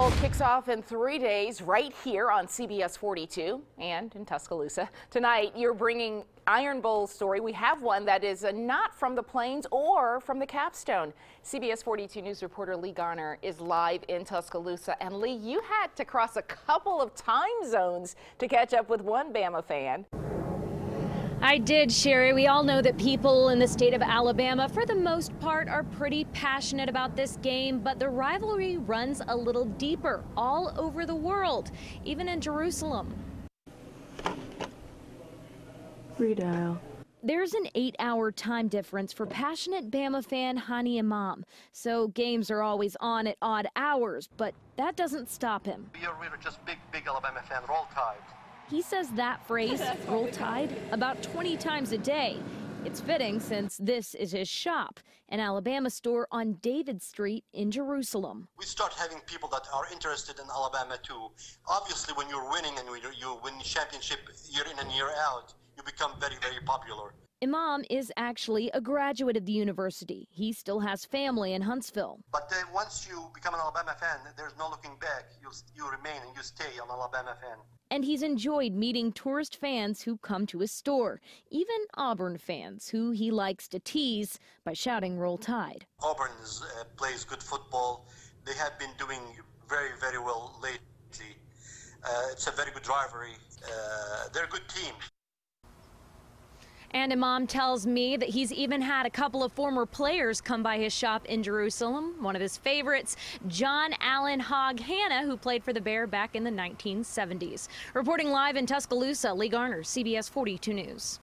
Bowl kicks off in three days right here on CBS 42 and in Tuscaloosa. Tonight, you're bringing Iron Bowl story. We have one that is not from the plains or from the capstone. CBS 42 News reporter Lee Garner is live in Tuscaloosa. And Lee, you had to cross a couple of time zones to catch up with one Bama fan. I did, Sherri. We all know that people in the state of Alabama, for the most part, are pretty passionate about this game, but the rivalry runs a little deeper all over the world, even in Jerusalem. Redial. There's an eight hour time difference for passionate Bama fan Hani Imam, so games are always on at odd hours, but that doesn't stop him. You're really just big, big Alabama fan, roll tide. He says that phrase, roll tide, about 20 times a day. It's fitting since this is his shop, an Alabama store on David Street in Jerusalem. We start having people that are interested in Alabama too. Obviously, when you're winning and you win championship year in and year out, you become very, very popular. Imam is actually a graduate of the university. He still has family in Huntsville. But then once you become an Alabama fan, there's no looking back. You, you remain and you stay an Alabama fan and he's enjoyed meeting tourist fans who come to his store, even Auburn fans who he likes to tease by shouting Roll Tide. Auburn is, uh, plays good football. They have been doing very, very well lately. Uh, it's a very good rivalry. Uh, they're a good team. And Imam tells me that he's even had a couple of former players come by his shop in Jerusalem. One of his favorites, John Allen Hog Hannah, who played for the Bear back in the 1970s. Reporting live in Tuscaloosa, Lee Garner, CBS 42 News.